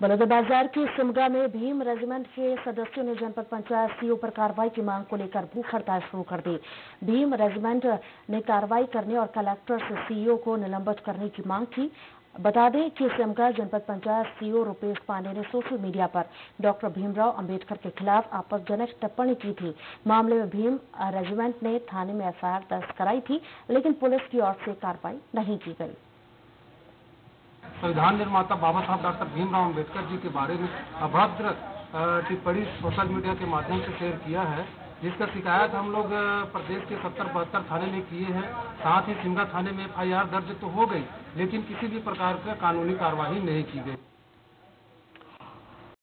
बलौदाबाजार के सिमगा में भीम रेजिमेंट के सदस्यों ने जनपद पंचायत सीओ पर कार्रवाई की मांग को लेकर भूख हड़ताल शुरू कर दी। भीम रेजिमेंट ने कार्रवाई करने और कलेक्टर से सीईओ को निलंबित करने की मांग की। बता दें कि सिमगा जनपद पंचायत सीओ रुपेश पांडे ने सोशल मीडिया पर डॉक्टर भीमराव अंबेडकर के खिलाफ आपत्तिजनक टिप्पणी की थी। मामले में भीम रेजिमेंट ने थाने में एफआईआर दर्ज कराई थी, लेकिन पुलिस की ओर से कार्रवाई नहीं की गई। संविधान निर्माता बाबा साहब डॉक्टर भीमराव अंबेडकर जी के बारे में अभद्र टिप्पणी सोशल मीडिया के माध्यम से शेयर किया है, जिसका शिकायत हम लोग प्रदेश के सत्तर बहत्तर थाने में किए हैं, साथ ही सिमगा थाने में एफआईआर दर्ज तो हो गई, लेकिन किसी भी प्रकार का कानूनी कार्यवाही नहीं की गई।